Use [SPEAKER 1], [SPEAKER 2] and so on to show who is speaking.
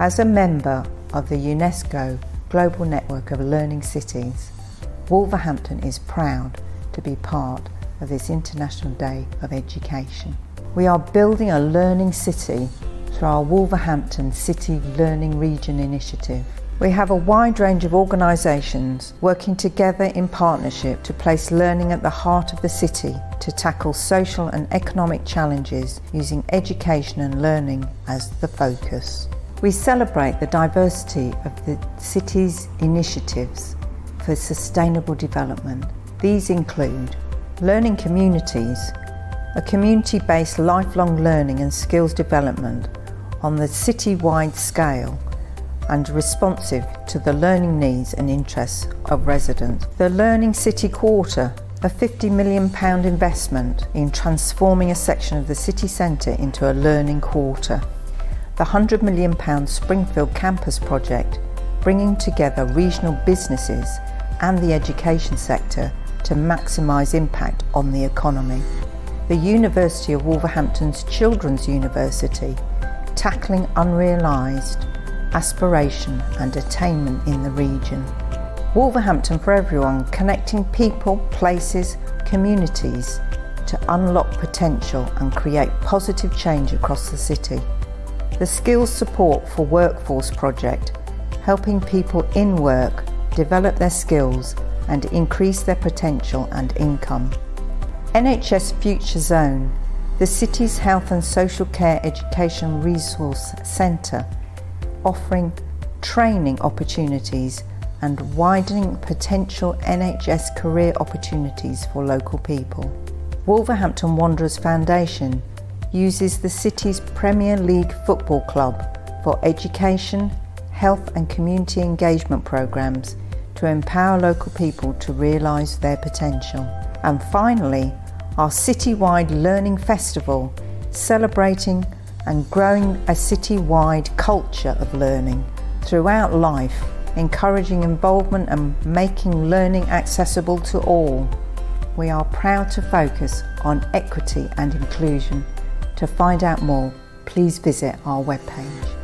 [SPEAKER 1] As a member of the UNESCO Global Network of Learning Cities, Wolverhampton is proud to be part of this International Day of Education. We are building a learning city through our Wolverhampton City Learning Region initiative. We have a wide range of organisations working together in partnership to place learning at the heart of the city to tackle social and economic challenges using education and learning as the focus. We celebrate the diversity of the city's initiatives for sustainable development. These include learning communities, a community-based lifelong learning and skills development on the city-wide scale and responsive to the learning needs and interests of residents. The Learning City Quarter, a £50 million investment in transforming a section of the city centre into a learning quarter. The £100 million Springfield Campus project, bringing together regional businesses and the education sector to maximise impact on the economy. The University of Wolverhampton's Children's University, tackling unrealised aspiration and attainment in the region. Wolverhampton for everyone, connecting people, places, communities to unlock potential and create positive change across the city. The Skills Support for Workforce project, helping people in work develop their skills and increase their potential and income. NHS Future Zone, the city's health and social care education resource centre, offering training opportunities and widening potential NHS career opportunities for local people. Wolverhampton Wanderers Foundation uses the city's Premier League Football Club for education, health and community engagement programmes to empower local people to realise their potential. And finally, our citywide learning festival celebrating and growing a citywide culture of learning throughout life, encouraging involvement and making learning accessible to all. We are proud to focus on equity and inclusion. To find out more, please visit our webpage.